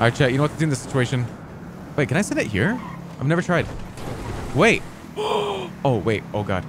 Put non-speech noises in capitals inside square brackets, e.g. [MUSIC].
Alright, chat, you know what to do in this situation? Wait, can I set it here? I've never tried. Wait. [GASPS] Oh, wait. Oh, God.